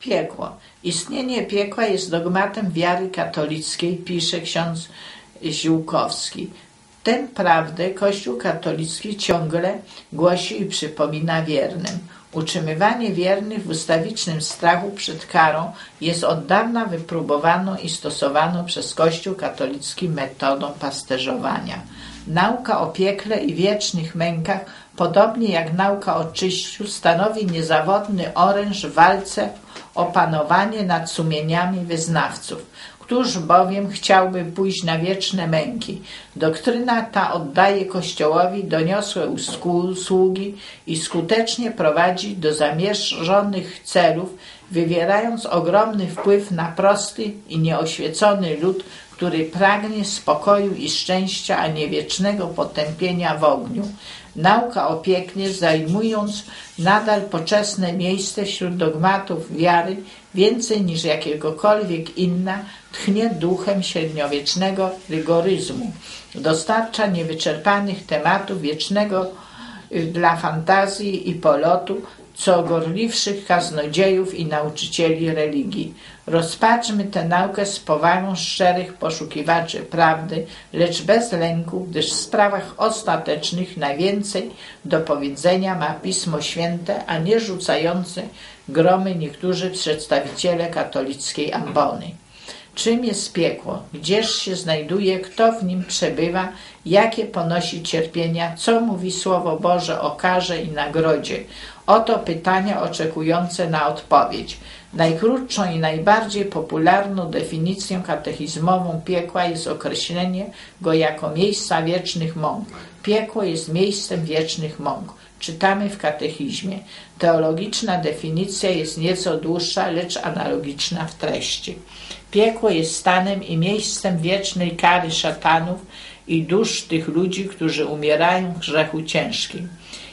Piekło. Istnienie piekła jest dogmatem wiary katolickiej, pisze ksiądz Ziółkowski. Tę prawdę Kościół katolicki ciągle głosi i przypomina wiernym. Utrzymywanie wiernych w ustawicznym strachu przed karą jest od dawna wypróbowaną i stosowaną przez Kościół katolicki metodą pasterzowania. Nauka o piekle i wiecznych mękach, podobnie jak nauka o czyściu, stanowi niezawodny oręż w walce o panowanie nad sumieniami wyznawców. Któż bowiem chciałby pójść na wieczne męki? Doktryna ta oddaje Kościołowi doniosłe usługi i skutecznie prowadzi do zamierzonych celów, wywierając ogromny wpływ na prosty i nieoświecony lud, który pragnie spokoju i szczęścia, a nie wiecznego potępienia w ogniu. Nauka o pieknie, zajmując nadal poczesne miejsce wśród dogmatów wiary, więcej niż jakiegokolwiek inna, tchnie duchem średniowiecznego rygoryzmu. Dostarcza niewyczerpanych tematów wiecznego y, dla fantazji i polotu, co gorliwszych kaznodziejów i nauczycieli religii. Rozpatrzmy tę naukę z powagą szczerych poszukiwaczy prawdy, lecz bez lęku, gdyż w sprawach ostatecznych najwięcej do powiedzenia ma Pismo Święte, a nie rzucający gromy niektórzy przedstawiciele katolickiej ambony. Czym jest piekło? Gdzież się znajduje? Kto w nim przebywa? Jakie ponosi cierpienia? Co mówi Słowo Boże o karze i nagrodzie? Oto pytania oczekujące na odpowiedź. Najkrótszą i najbardziej popularną definicją katechizmową piekła jest określenie go jako miejsca wiecznych mąk. Piekło jest miejscem wiecznych mąk. Czytamy w katechizmie. Teologiczna definicja jest nieco dłuższa, lecz analogiczna w treści. Piekło jest stanem i miejscem wiecznej kary szatanów i dusz tych ludzi, którzy umierają w grzechu ciężkim.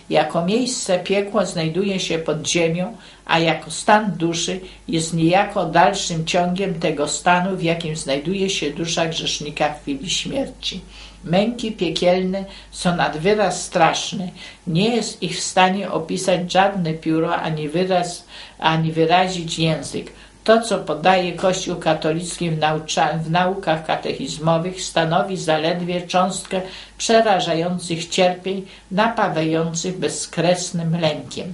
Jako miejsce piekła znajduje się pod ziemią, a jako stan duszy jest niejako dalszym ciągiem tego stanu, w jakim znajduje się dusza grzesznika w chwili śmierci. Męki piekielne są nad wyraz straszne. Nie jest ich w stanie opisać żadne pióro, ani, wyraz, ani wyrazić język. To, co podaje Kościół katolicki w, naucza, w naukach katechizmowych, stanowi zaledwie cząstkę przerażających cierpień, napawiających bezkresnym lękiem.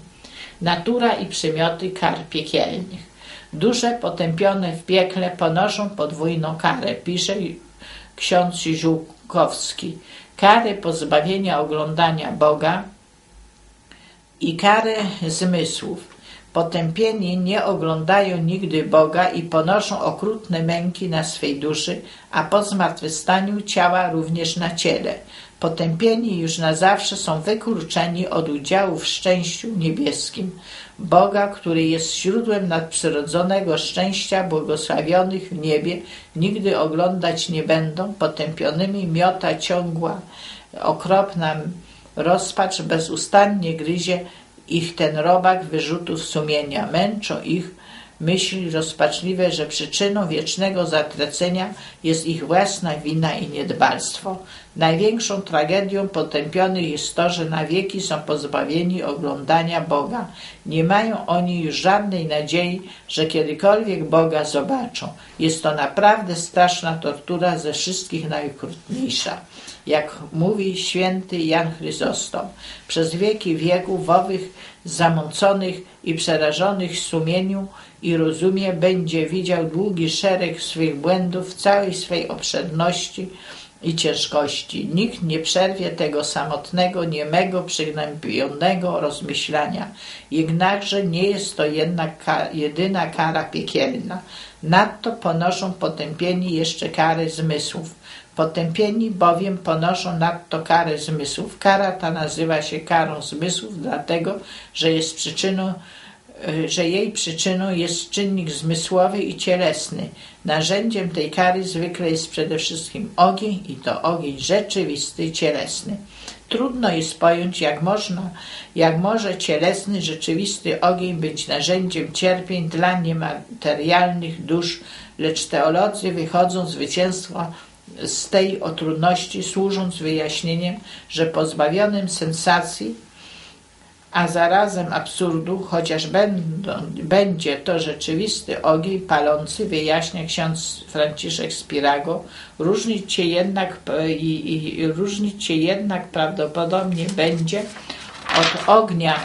Natura i przymioty kar piekielnych. Dusze potępione w piekle ponoszą podwójną karę, pisze ksiądz Ziółkowski. Karę pozbawienia oglądania Boga i karę zmysłów Potępieni nie oglądają nigdy Boga i ponoszą okrutne męki na swej duszy, a po zmartwychwstaniu ciała również na ciele. Potępieni już na zawsze są wykluczeni od udziału w szczęściu niebieskim. Boga, który jest źródłem nadprzyrodzonego szczęścia błogosławionych w niebie, nigdy oglądać nie będą, potępionymi miota ciągła, okropna rozpacz bezustannie gryzie ich ten robak wyrzutów sumienia. Męczą ich myśli rozpaczliwe, że przyczyną wiecznego zatracenia jest ich własna wina i niedbalstwo. Największą tragedią potępionych jest to, że na wieki są pozbawieni oglądania Boga. Nie mają oni już żadnej nadziei, że kiedykolwiek Boga zobaczą. Jest to naprawdę straszna tortura, ze wszystkich najokrutniejsza jak mówi święty Jan Chryzostom. Przez wieki wieków owych zamąconych i przerażonych sumieniu i rozumie będzie widział długi szereg swych błędów w całej swej obszerności i ciężkości. Nikt nie przerwie tego samotnego, niemego, przygnębionego rozmyślania. Jednakże nie jest to jednak jedyna kara piekielna. Nadto ponoszą potępieni jeszcze kary zmysłów. Potępieni bowiem ponoszą nadto karę zmysłów. Kara ta nazywa się karą zmysłów, dlatego że jest przyczyną że jej przyczyną jest czynnik zmysłowy i cielesny. Narzędziem tej kary zwykle jest przede wszystkim ogień i to ogień rzeczywisty, cielesny. Trudno jest pojąć, jak można, jak może cielesny, rzeczywisty ogień być narzędziem cierpień dla niematerialnych dusz, lecz teolodzy wychodzą zwycięstwa z tej otrudności, służąc wyjaśnieniem, że pozbawionym sensacji a zarazem absurdu, chociaż będą, będzie to rzeczywisty ogień palący, wyjaśnia ksiądz Franciszek Spirago, różnić się jednak, i, i, różnić się jednak prawdopodobnie będzie od ognia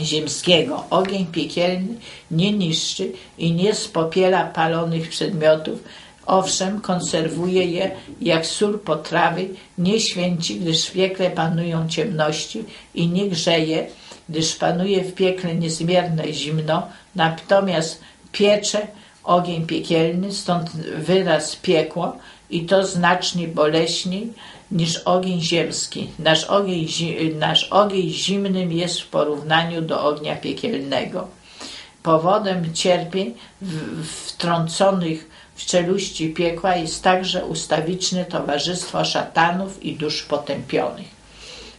ziemskiego. Ogień piekielny nie niszczy i nie spopiela palonych przedmiotów, Owszem, konserwuje je jak sól potrawy, nie święci, gdyż w piekle panują ciemności i nie grzeje, gdyż panuje w piekle niezmierne zimno, natomiast piecze ogień piekielny, stąd wyraz piekło i to znacznie boleśniej niż ogień ziemski. Nasz ogień, nasz ogień zimnym jest w porównaniu do ognia piekielnego. Powodem cierpień wtrąconych w czeluści piekła jest także ustawiczne towarzystwo szatanów i dusz potępionych.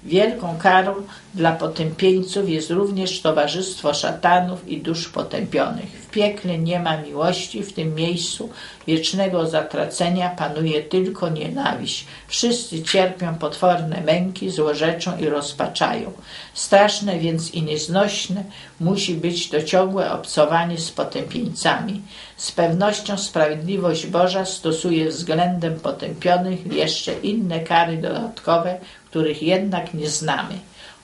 Wielką karą dla potępieńców jest również towarzystwo szatanów i dusz potępionych. W piekle nie ma miłości, w tym miejscu wiecznego zatracenia panuje tylko nienawiść. Wszyscy cierpią potworne męki, złorzeczą i rozpaczają. Straszne więc i nieznośne musi być to ciągłe obcowanie z potępieńcami. Z pewnością sprawiedliwość Boża stosuje względem potępionych jeszcze inne kary dodatkowe, których jednak nie znamy.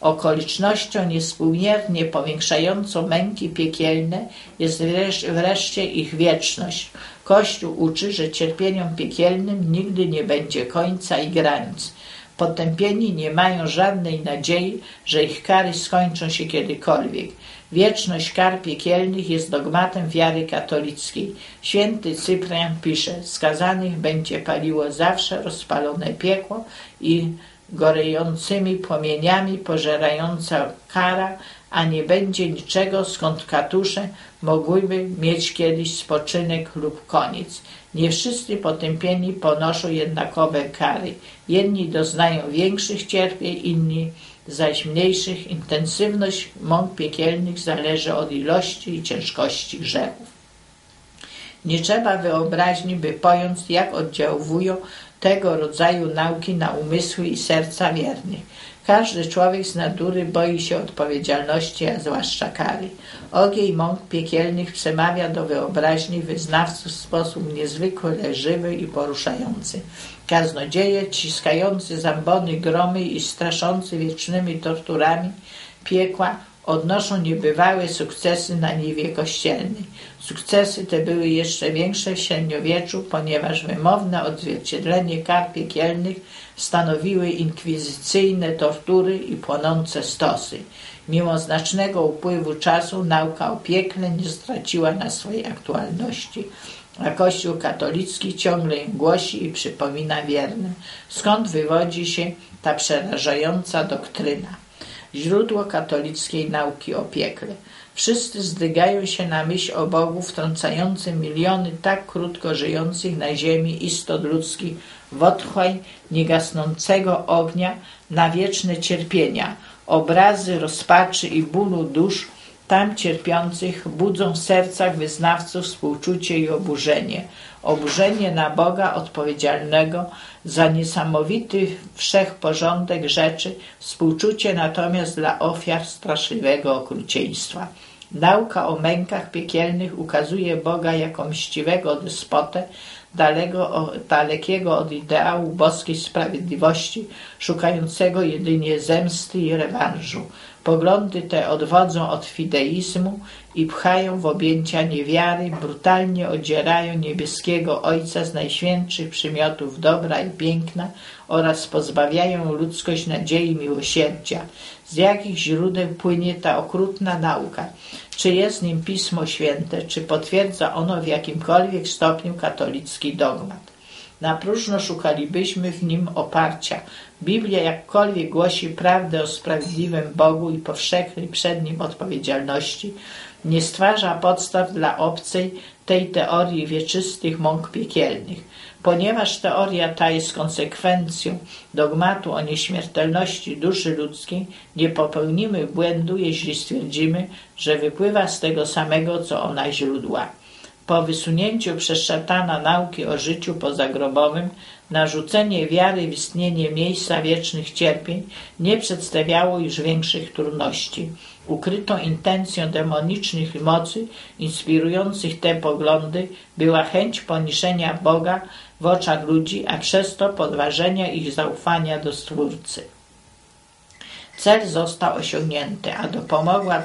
Okolicznością niespółmiernie powiększającą męki piekielne jest wreszcie ich wieczność. Kościół uczy, że cierpieniom piekielnym nigdy nie będzie końca i granic. Potępieni nie mają żadnej nadziei, że ich kary skończą się kiedykolwiek. Wieczność kar piekielnych jest dogmatem wiary katolickiej. Święty Cyprian pisze, skazanych będzie paliło zawsze rozpalone piekło i gorejącymi płomieniami pożerająca kara, a nie będzie niczego, skąd katusze mogłyby mieć kiedyś spoczynek lub koniec. Nie wszyscy potępieni ponoszą jednakowe kary. Jedni doznają większych cierpień, inni zaś mniejszych. Intensywność mąk piekielnych zależy od ilości i ciężkości grzechów. Nie trzeba wyobraźni, by pojąć, jak oddziałują tego rodzaju nauki na umysły i serca wiernych. Każdy człowiek z natury boi się odpowiedzialności, a zwłaszcza kary. Ogień mąk piekielnych przemawia do wyobraźni wyznawców w sposób niezwykle żywy i poruszający. Kaznodzieje, ciskający zambony gromy i straszący wiecznymi torturami piekła, odnoszą niebywałe sukcesy na niwie kościelnej. Sukcesy te były jeszcze większe w średniowieczu, ponieważ wymowne odzwierciedlenie kar piekielnych stanowiły inkwizycyjne tortury i płonące stosy. Mimo znacznego upływu czasu nauka o piekle nie straciła na swojej aktualności, a Kościół katolicki ciągle ją głosi i przypomina wiernym, skąd wywodzi się ta przerażająca doktryna źródło katolickiej nauki o piekle. Wszyscy zdygają się na myśl o Bogu wtrącającym miliony tak krótko żyjących na ziemi istot ludzkich w otchłań niegasnącego ognia na wieczne cierpienia. Obrazy rozpaczy i bólu dusz tam cierpiących budzą w sercach wyznawców współczucie i oburzenie. Oburzenie na Boga odpowiedzialnego za niesamowity wszechporządek rzeczy, współczucie natomiast dla ofiar straszliwego okrucieństwa. Nauka o mękach piekielnych ukazuje Boga jako mściwego despotę, dalego, dalekiego od ideału boskiej sprawiedliwości, szukającego jedynie zemsty i rewanżu. Poglądy te odwodzą od fideizmu i pchają w objęcia niewiary, brutalnie odzierają niebieskiego Ojca z najświętszych przymiotów dobra i piękna oraz pozbawiają ludzkość nadziei miłosierdzia. Z jakich źródeł płynie ta okrutna nauka? Czy jest nim Pismo Święte? Czy potwierdza ono w jakimkolwiek stopniu katolicki dogmat? Na próżno szukalibyśmy w nim oparcia. Biblia jakkolwiek głosi prawdę o sprawiedliwym Bogu i powszechnej przed nim odpowiedzialności, nie stwarza podstaw dla obcej tej teorii wieczystych mąk piekielnych. Ponieważ teoria ta jest konsekwencją dogmatu o nieśmiertelności duszy ludzkiej, nie popełnimy błędu, jeśli stwierdzimy, że wypływa z tego samego, co ona źródła. Po wysunięciu przez szatana nauki o życiu pozagrobowym Narzucenie wiary w istnienie miejsca wiecznych cierpień nie przedstawiało już większych trudności. Ukrytą intencją demonicznych mocy inspirujących te poglądy była chęć poniżenia Boga w oczach ludzi, a przez to podważenia ich zaufania do Stwórcy. Cel został osiągnięty, a dopomogła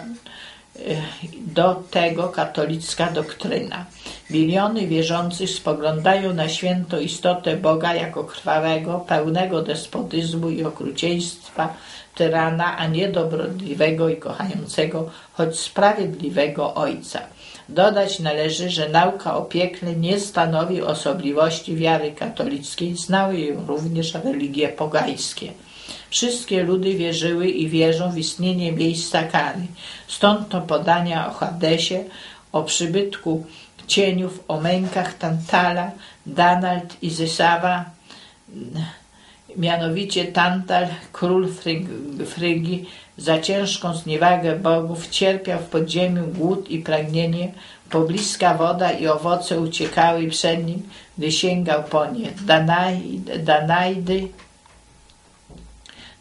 do tego katolicka doktryna. Miliony wierzących spoglądają na świętą istotę Boga jako krwawego, pełnego despotyzmu i okrucieństwa tyrana, a nie dobrodliwego i kochającego, choć sprawiedliwego Ojca. Dodać należy, że nauka o piekle nie stanowi osobliwości wiary katolickiej, znały ją również religie pogańskie. Wszystkie ludy wierzyły i wierzą w istnienie miejsca kary. Stąd to podania o Hadesie, o przybytku cieniów, o mękach Tantala, Danald i Zesawa, mianowicie Tantal, król Frygi, za ciężką zniewagę bogów cierpiał w podziemiu głód i pragnienie, pobliska woda i owoce uciekały przed nim, gdy sięgał po nie.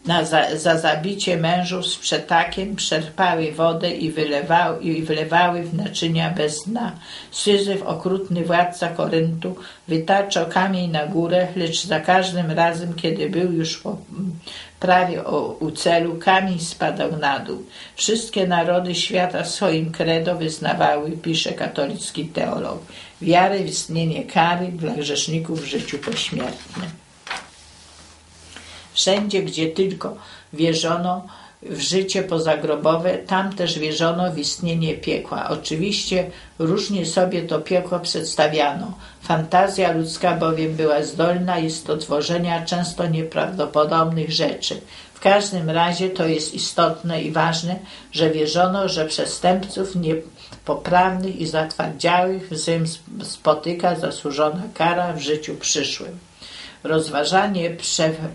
Na za, za zabicie mężów z przetakiem czerpały wodę i wylewały, i wylewały w naczynia bez dna. Syzyf, okrutny władca Koryntu, wytaczał kamień na górę, lecz za każdym razem, kiedy był już po, prawie o, u celu, kamień spadał na dół. Wszystkie narody świata swoim credo wyznawały, pisze katolicki teolog, wiarę w istnienie kary dla grzeszników w życiu pośmiertnym. Wszędzie, gdzie tylko wierzono w życie pozagrobowe, tam też wierzono w istnienie piekła. Oczywiście różnie sobie to piekło przedstawiano. Fantazja ludzka bowiem była zdolna jest do tworzenia często nieprawdopodobnych rzeczy. W każdym razie to jest istotne i ważne, że wierzono, że przestępców niepoprawnych i zatwardziałych w zym spotyka zasłużona kara w życiu przyszłym. Rozważanie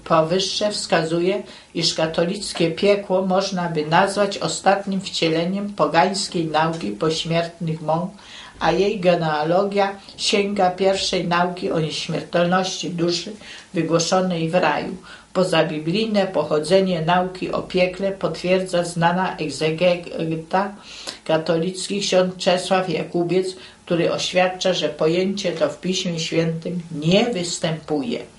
powyższe wskazuje, iż katolickie piekło można by nazwać ostatnim wcieleniem pogańskiej nauki pośmiertnych mąk, a jej genealogia sięga pierwszej nauki o nieśmiertelności duszy wygłoszonej w raju. Pozabiblijne pochodzenie nauki o piekle potwierdza znana egzegeta katolicki ksiądz Czesław Jakubiec, który oświadcza, że pojęcie to w Piśmie Świętym nie występuje.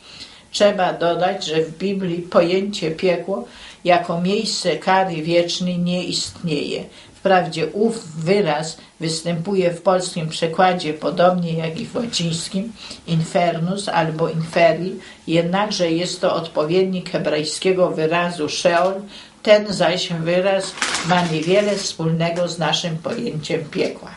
Trzeba dodać, że w Biblii pojęcie piekło jako miejsce kary wiecznej nie istnieje. Wprawdzie ów wyraz występuje w polskim przekładzie podobnie jak i w łacińskim infernus albo inferi, jednakże jest to odpowiednik hebrajskiego wyrazu Sheol, ten zaś wyraz ma niewiele wspólnego z naszym pojęciem piekła.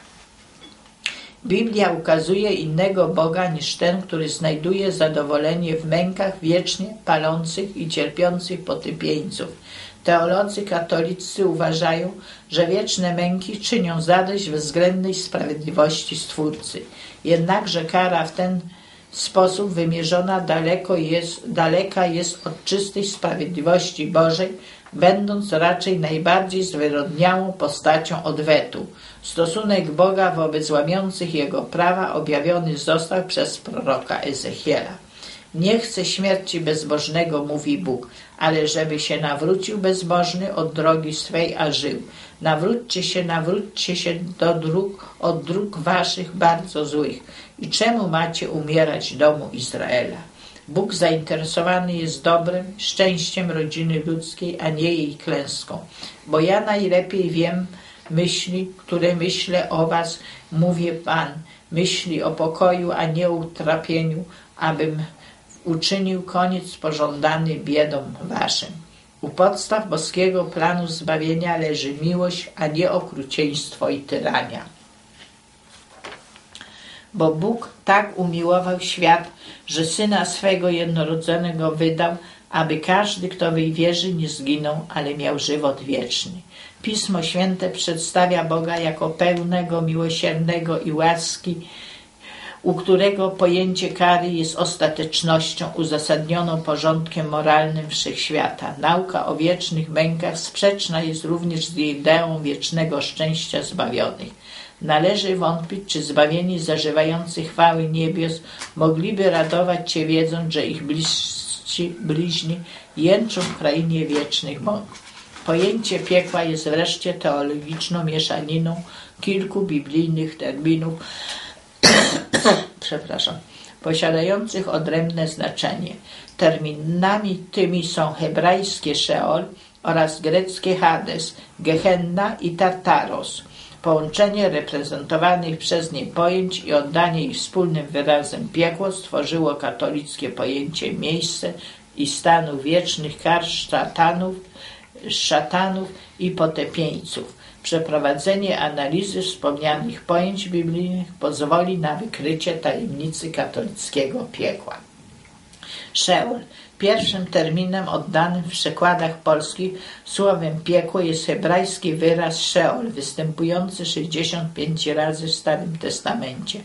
Biblia ukazuje innego Boga niż ten, który znajduje zadowolenie w mękach wiecznie palących i cierpiących potypieńców. Teolodzy katolicy uważają, że wieczne męki czynią zadość względnej sprawiedliwości Stwórcy. Jednakże kara w ten sposób wymierzona daleko jest, daleka jest od czystej sprawiedliwości Bożej, będąc raczej najbardziej zwyrodniałą postacią odwetu. Stosunek Boga wobec łamiących Jego prawa objawiony został przez proroka Ezechiela. Nie chcę śmierci bezbożnego, mówi Bóg, ale żeby się nawrócił bezbożny od drogi swej, a żył. Nawróćcie się, nawróćcie się do dróg, od dróg waszych bardzo złych. I czemu macie umierać domu Izraela? Bóg zainteresowany jest dobrem, szczęściem rodziny ludzkiej, a nie jej klęską. Bo ja najlepiej wiem myśli, które myślę o was, mówię Pan, myśli o pokoju, a nie o utrapieniu, abym uczynił koniec pożądany biedom waszym. U podstaw boskiego planu zbawienia leży miłość, a nie okrucieństwo i tyrania. Bo Bóg tak umiłował świat, że Syna swego jednorodzonego wydał, aby każdy, kto w jej wierzy, nie zginął, ale miał żywot wieczny. Pismo Święte przedstawia Boga jako pełnego, miłosiernego i łaski, u którego pojęcie kary jest ostatecznością uzasadnioną porządkiem moralnym wszechświata. Nauka o wiecznych mękach sprzeczna jest również z ideą wiecznego szczęścia zbawionych. Należy wątpić, czy zbawieni zażywający chwały niebios mogliby radować się wiedząc, że ich bliscy, bliźni jęczą w krainie wiecznych mąk. Pojęcie piekła jest wreszcie teologiczną mieszaniną kilku biblijnych terminów, przepraszam, posiadających odrębne znaczenie. Terminami tymi są hebrajskie Sheol oraz greckie Hades, Gehenna i Tartaros. Połączenie reprezentowanych przez nie pojęć i oddanie ich wspólnym wyrazem piekło stworzyło katolickie pojęcie miejsce i stanu wiecznych kar szatanów, szatanów i potępieńców. Przeprowadzenie analizy wspomnianych pojęć biblijnych pozwoli na wykrycie tajemnicy katolickiego piekła. Szeol. Pierwszym terminem oddanym w przekładach polskich słowem piekło jest hebrajski wyraz Szeol, występujący 65 razy w Starym Testamencie.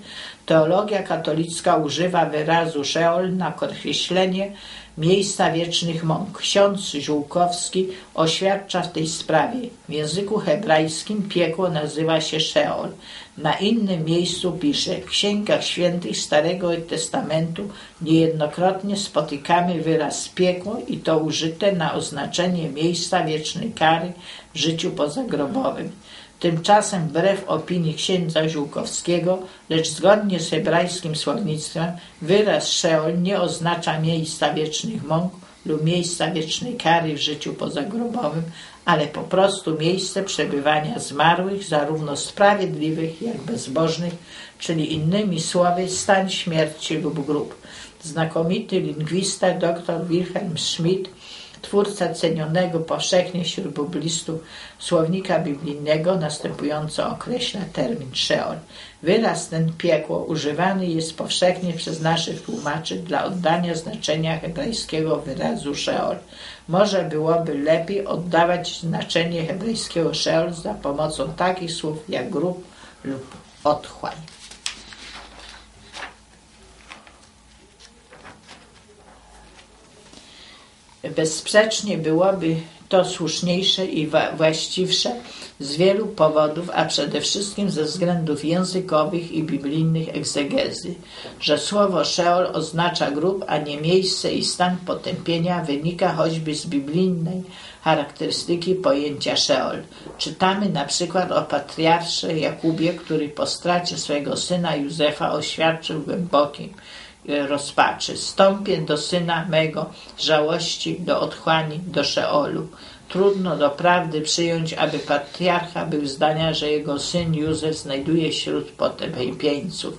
Teologia katolicka używa wyrazu Szeol na określenie miejsca wiecznych mąk. Ksiądz Ziółkowski oświadcza w tej sprawie. W języku hebrajskim piekło nazywa się Szeol. Na innym miejscu pisze, w księgach świętych Starego Testamentu niejednokrotnie spotykamy wyraz piekło i to użyte na oznaczenie miejsca wiecznej kary w życiu pozagrobowym. Tymczasem wbrew opinii księdza Ziółkowskiego, lecz zgodnie z hebrajskim słownictwem, wyraz Szeol nie oznacza miejsca wiecznych mąk lub miejsca wiecznej kary w życiu pozagrobowym, ale po prostu miejsce przebywania zmarłych, zarówno sprawiedliwych, jak bezbożnych, czyli innymi słowy stan śmierci lub grób. Znakomity lingwista dr Wilhelm Schmidt twórca cenionego powszechnie wśród biblistów słownika biblijnego, następująco określa termin Szeol. Wyraz ten piekło używany jest powszechnie przez naszych tłumaczy dla oddania znaczenia hebrajskiego wyrazu Szeol. Może byłoby lepiej oddawać znaczenie hebrajskiego Szeol za pomocą takich słów jak grób lub otchłań. Bezsprzecznie byłoby to słuszniejsze i właściwsze z wielu powodów, a przede wszystkim ze względów językowych i biblijnych egzegezy. Że słowo Szeol oznacza grób, a nie miejsce i stan potępienia wynika choćby z biblijnej charakterystyki pojęcia Szeol. Czytamy na przykład o patriarsze Jakubie, który po stracie swojego syna Józefa oświadczył głębokim rozpaczy. Stąpię do syna mego, żałości, do otchłani, do Szeolu. Trudno doprawdy przyjąć, aby patriarcha był zdania, że jego syn Józef znajduje wśród potępieńców.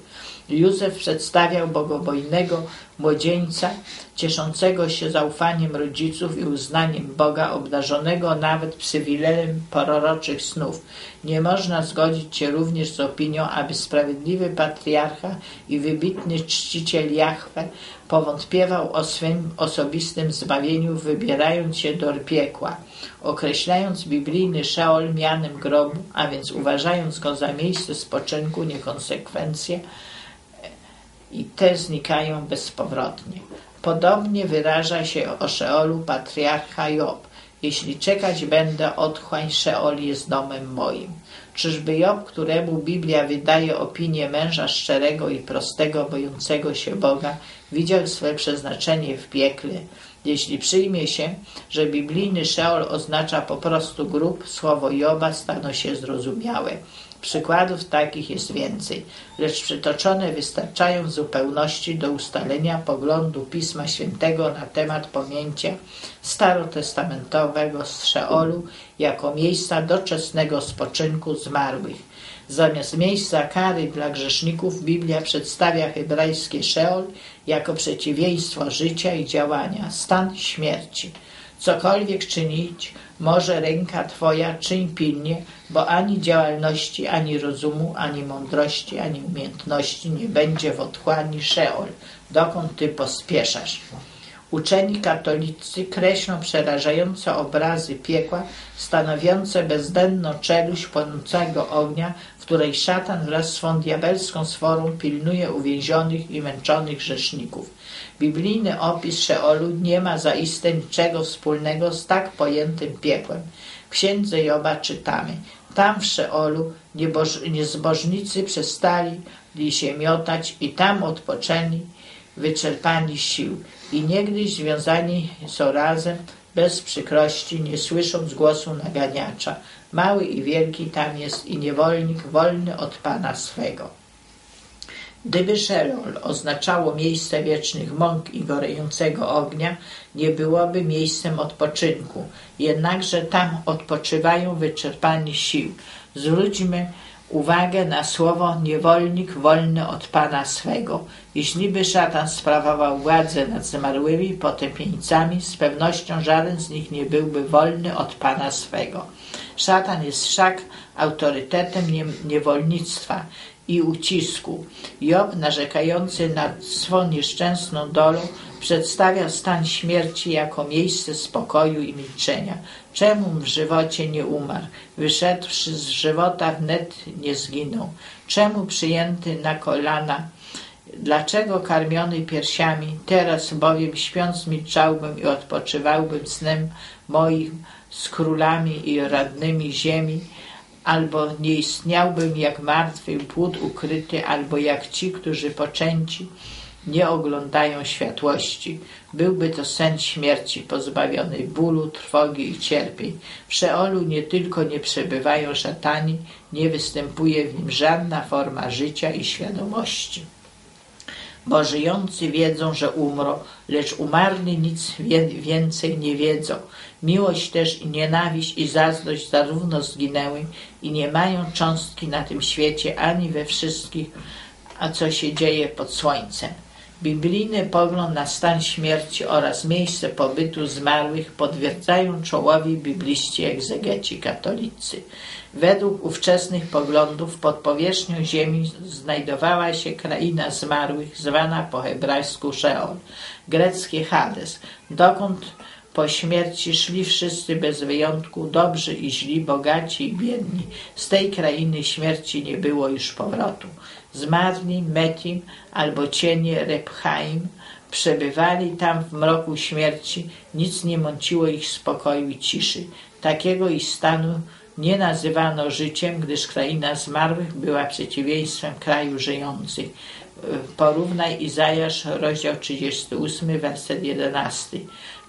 Józef przedstawiał bogobojnego młodzieńca, cieszącego się zaufaniem rodziców i uznaniem Boga, obdarzonego nawet przywilejem proroczych snów. Nie można zgodzić się również z opinią, aby sprawiedliwy patriarcha i wybitny czciciel Jahwe powątpiewał o swym osobistym zbawieniu, wybierając się do piekła. Określając biblijny Szeol mianem grobu, a więc uważając go za miejsce spoczynku, niekonsekwencje, i te znikają bezpowrotnie. Podobnie wyraża się o Szeolu patriarcha Job. Jeśli czekać będę, otchłań Szeol jest domem moim. Czyżby Job, któremu Biblia wydaje opinię męża szczerego i prostego, bojącego się Boga, widział swe przeznaczenie w piekle? Jeśli przyjmie się, że biblijny Szeol oznacza po prostu grób, słowo Joba stano się zrozumiałe. Przykładów takich jest więcej, lecz przytoczone wystarczają w zupełności do ustalenia poglądu Pisma Świętego na temat pamięcia starotestamentowego z Szeolu jako miejsca doczesnego spoczynku zmarłych. Zamiast miejsca kary dla grzeszników Biblia przedstawia hebrajskie Szeol jako przeciwieństwo życia i działania, stan śmierci. Cokolwiek czynić, może ręka Twoja czyń pilnie, bo ani działalności, ani rozumu, ani mądrości, ani umiejętności nie będzie w otchłani Szeol, dokąd Ty pospieszasz. Uczeni katolicy kreślą przerażające obrazy piekła, stanowiące bezdenną czeluść płonącego ognia, w której szatan wraz z swą diabelską sforą pilnuje uwięzionych i męczonych grzeszników. Biblijny opis Szeolu nie ma zaiste niczego wspólnego z tak pojętym piekłem. W księdze Joba czytamy Tam w Szeolu niezbożnicy przestali się miotać i tam odpoczęli, wyczerpani sił. I niegdyś związani są razem, bez przykrości, nie słysząc głosu naganiacza. Mały i wielki tam jest i niewolnik wolny od Pana swego. Gdyby Sherol oznaczało miejsce wiecznych mąk i gorejącego ognia, nie byłoby miejscem odpoczynku. Jednakże tam odpoczywają wyczerpani sił. Zwróćmy uwagę na słowo niewolnik wolny od Pana swego. Jeśli by szatan sprawował władzę nad zmarłymi potępieńcami, z pewnością żaden z nich nie byłby wolny od Pana swego. Szatan jest wszak autorytetem niewolnictwa i ucisku. Job, narzekający na swą nieszczęsną dolą, przedstawia stan śmierci jako miejsce spokoju i milczenia. Czemu w żywocie nie umarł? Wyszedłszy z żywota wnet nie zginął. Czemu przyjęty na kolana? Dlaczego karmiony piersiami? Teraz bowiem śpiąc milczałbym i odpoczywałbym snem moim z królami i radnymi ziemi, albo nie istniałbym jak martwy płód ukryty, albo jak ci, którzy poczęci nie oglądają światłości. Byłby to sen śmierci, pozbawiony bólu, trwogi i cierpień. W Szeolu nie tylko nie przebywają szatani, nie występuje w nim żadna forma życia i świadomości bo żyjący wiedzą, że umrą, lecz umarli nic więcej nie wiedzą. Miłość też i nienawiść i zazdrość zarówno zginęły i nie mają cząstki na tym świecie ani we wszystkich, a co się dzieje pod słońcem. Biblijny pogląd na stan śmierci oraz miejsce pobytu zmarłych potwierdzają czołowi bibliści egzegeci katolicy. Według ówczesnych poglądów pod powierzchnią ziemi znajdowała się kraina zmarłych, zwana po hebrajsku Sheol, greckie Hades, dokąd po śmierci szli wszyscy bez wyjątku, dobrzy i źli, bogaci i biedni. Z tej krainy śmierci nie było już powrotu. Zmarli Metim albo cienie Rephaim przebywali tam w mroku śmierci, nic nie mąciło ich spokoju i ciszy. Takiego ich stanu nie nazywano życiem, gdyż kraina zmarłych była przeciwieństwem kraju żyjących. Porównaj Izajasz, rozdział 38, werset 11,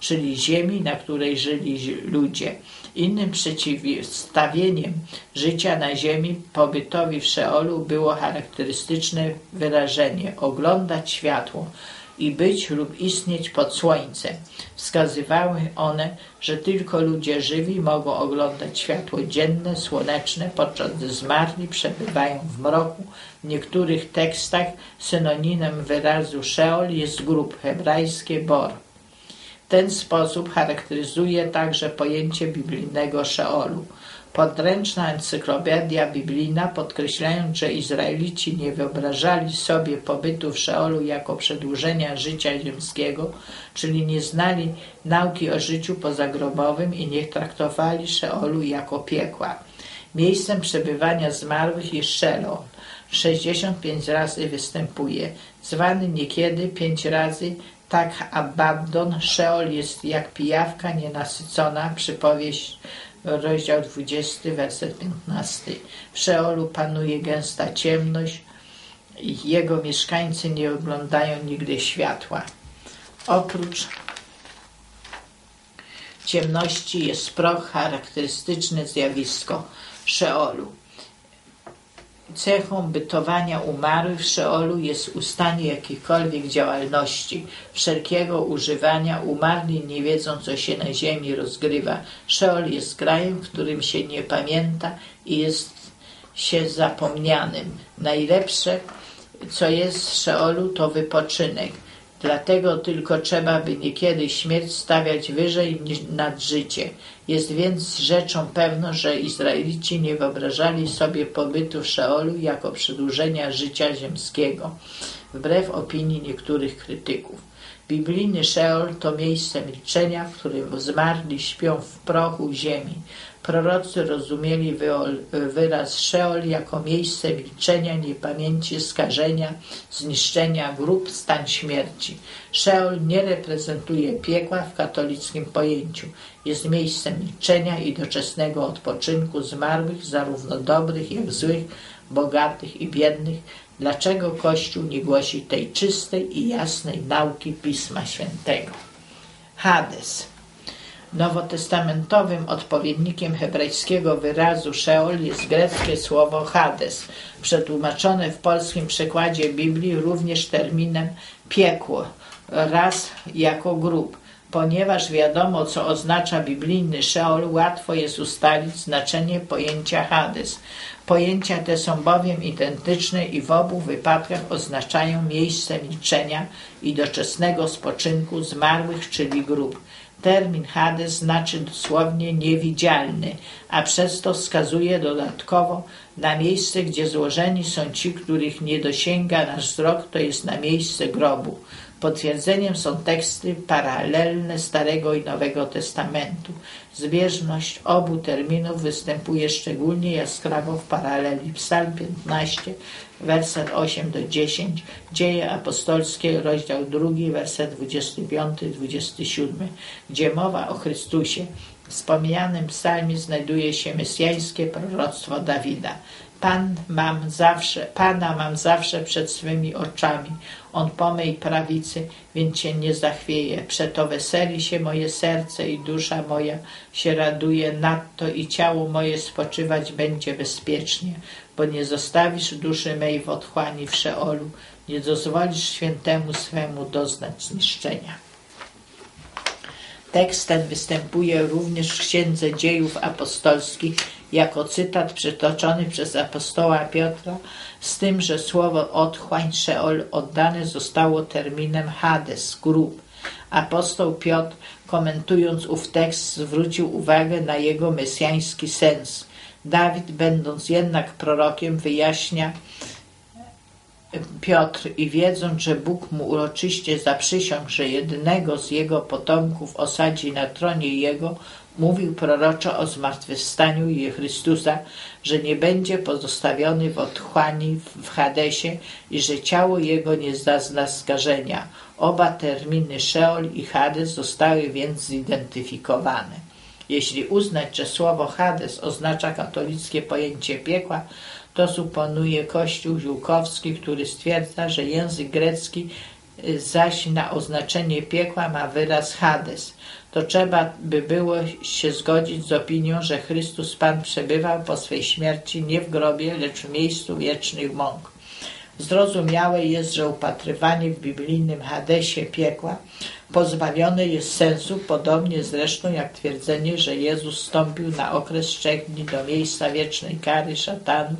czyli ziemi, na której żyli ludzie. Innym przeciwstawieniem życia na ziemi pobytowi w Szeolu było charakterystyczne wyrażenie oglądać światło, i być lub istnieć pod słońcem. Wskazywały one, że tylko ludzie żywi mogą oglądać światło dzienne, słoneczne, podczas gdy zmarli przebywają w mroku. W niektórych tekstach synonimem wyrazu Sheol jest grup hebrajskie Bor. W ten sposób charakteryzuje także pojęcie biblijnego Szeolu. Podręczna encyklopedia biblijna, podkreślając, że Izraelici nie wyobrażali sobie pobytu w Szeolu jako przedłużenia życia ziemskiego, czyli nie znali nauki o życiu pozagrobowym i nie traktowali Szeolu jako piekła. Miejscem przebywania zmarłych jest Szelol. 65 razy występuje, zwany niekiedy pięć razy tak Abaddon. Szeol jest jak pijawka nienasycona, przypowieść rozdział 20, werset 15. W Szeolu panuje gęsta ciemność jego mieszkańcy nie oglądają nigdy światła. Oprócz ciemności jest proch, charakterystyczne zjawisko Szeolu. Cechą bytowania umarłych w Szeolu jest ustanie jakiejkolwiek działalności, wszelkiego używania. Umarli nie wiedzą, co się na ziemi rozgrywa. Szeol jest krajem, w którym się nie pamięta i jest się zapomnianym. Najlepsze, co jest w Szeolu, to wypoczynek. Dlatego tylko trzeba by niekiedy śmierć stawiać wyżej niż nad życie. Jest więc rzeczą pewną, że Izraelici nie wyobrażali sobie pobytu w Szeolu jako przedłużenia życia ziemskiego, wbrew opinii niektórych krytyków. Biblijny Szeol to miejsce milczenia, w którym zmarli śpią w prochu ziemi. Prorocy rozumieli wyraz Szeol jako miejsce milczenia, niepamięci, skażenia, zniszczenia grup, stan śmierci. Szeol nie reprezentuje piekła w katolickim pojęciu. Jest miejscem milczenia i doczesnego odpoczynku zmarłych, zarówno dobrych, jak złych, bogatych i biednych. Dlaczego Kościół nie głosi tej czystej i jasnej nauki Pisma Świętego? Hades Nowotestamentowym odpowiednikiem hebrajskiego wyrazu Szeol jest greckie słowo Hades, przetłumaczone w polskim przekładzie Biblii również terminem piekło, raz jako grób. Ponieważ wiadomo, co oznacza biblijny Szeol, łatwo jest ustalić znaczenie pojęcia Hades. Pojęcia te są bowiem identyczne i w obu wypadkach oznaczają miejsce milczenia i doczesnego spoczynku zmarłych, czyli grób. Termin Hades znaczy dosłownie niewidzialny, a przez to wskazuje dodatkowo na miejsce, gdzie złożeni są ci, których nie dosięga nasz wzrok, to jest na miejsce grobu. Potwierdzeniem są teksty paralelne Starego i Nowego Testamentu. Zbieżność obu terminów występuje szczególnie jaskrawo w paraleli Psalm 15, werset 8 do 10, Dzieje apostolskie, rozdział 2, werset 25-27, gdzie mowa o Chrystusie. W wspomnianym psalmie znajduje się mesjańskie proroctwo Dawida. Pan mam zawsze, Pana mam zawsze przed swymi oczami. On po mej prawicy, więc się nie zachwieje. Przeto weseli się moje serce i dusza moja się raduje nadto i ciało moje spoczywać będzie bezpiecznie, bo nie zostawisz duszy mej w otchłani w Szeolu, nie dozwolisz świętemu swemu doznać zniszczenia. Tekst ten występuje również w Księdze Dziejów Apostolskich jako cytat przytoczony przez apostoła Piotra, z tym, że słowo otchłań Szeol oddane zostało terminem Hades, grób. Apostoł Piotr, komentując ów tekst, zwrócił uwagę na jego mesjański sens. Dawid, będąc jednak prorokiem, wyjaśnia, Piotr i wiedząc, że Bóg mu uroczyście zaprzysiągł, że jednego z jego potomków osadzi na tronie jego, mówił proroczo o zmartwychwstaniu i Chrystusa, że nie będzie pozostawiony w otchłani w Hadesie i że ciało jego nie zazna skażenia. Oba terminy Szeol i Hades zostały więc zidentyfikowane. Jeśli uznać, że słowo Hades oznacza katolickie pojęcie piekła, to suponuje Kościół Ziółkowski, który stwierdza, że język grecki y, zaś na oznaczenie piekła ma wyraz Hades. To trzeba by było się zgodzić z opinią, że Chrystus Pan przebywał po swej śmierci nie w grobie, lecz w miejscu wiecznych mąk. Zrozumiałe jest, że upatrywanie w biblijnym Hadesie piekła pozbawione jest sensu, podobnie zresztą jak twierdzenie, że Jezus stąpił na okres trzech dni do miejsca wiecznej kary szatanów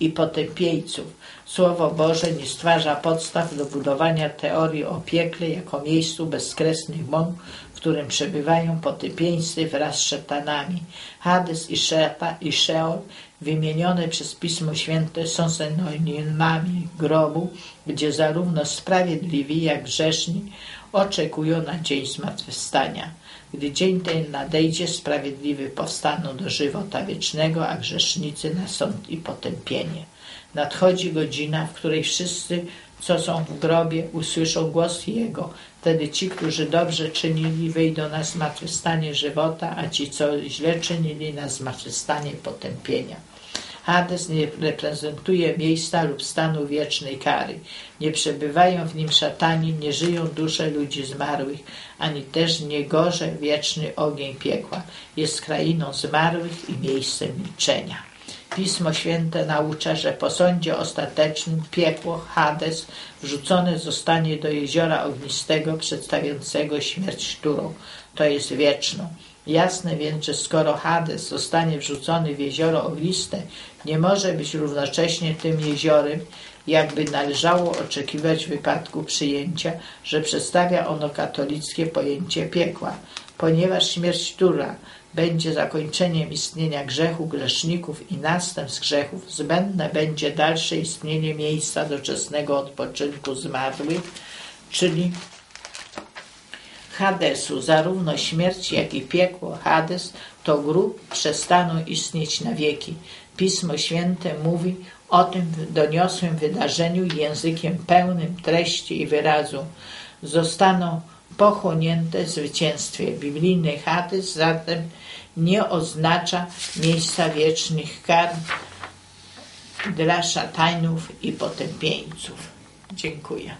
i potępieńców. Słowo Boże nie stwarza podstaw do budowania teorii o piekle jako miejscu bezkresnych mąk, w którym przebywają potępieńcy wraz z szatanami. Hades i, Szepa, i Szeol wymienione przez Pismo Święte są synonimami grobu, gdzie zarówno sprawiedliwi jak grzeszni oczekują na dzień zmartwychwstania. Gdy dzień ten nadejdzie, sprawiedliwi powstaną do żywota wiecznego, a grzesznicy na sąd i potępienie. Nadchodzi godzina, w której wszyscy, co są w grobie, usłyszą głos Jego. Wtedy ci, którzy dobrze czynili, wyjdą na zmartwychwstanie żywota, a ci, co źle czynili, na zmartwychwstanie potępienia. Hades nie reprezentuje miejsca lub stanu wiecznej kary. Nie przebywają w nim szatani, nie żyją dusze ludzi zmarłych, ani też nie gorze wieczny ogień piekła. Jest krainą zmarłych i miejscem milczenia. Pismo Święte naucza, że po sądzie ostatecznym piekło, Hades, wrzucone zostanie do jeziora ognistego przedstawiającego śmierć którą, to jest wieczną. Jasne więc, że skoro Hades zostanie wrzucony w jezioro ogniste, nie może być równocześnie tym jeziorem, jakby należało oczekiwać w wypadku przyjęcia, że przedstawia ono katolickie pojęcie piekła, ponieważ śmierć Tura będzie zakończeniem istnienia grzechu grzeszników i następstw grzechów, zbędne będzie dalsze istnienie miejsca doczesnego odpoczynku zmarłych, czyli Hadesu. Zarówno śmierć, jak i piekło, Hades, to grób, przestaną istnieć na wieki. Pismo Święte mówi o tym doniosłym wydarzeniu językiem pełnym treści i wyrazu. Zostaną pochłonięte zwycięstwie. Biblijny Hades zatem nie oznacza miejsca wiecznych kar dla szatanów i potępieńców. Dziękuję.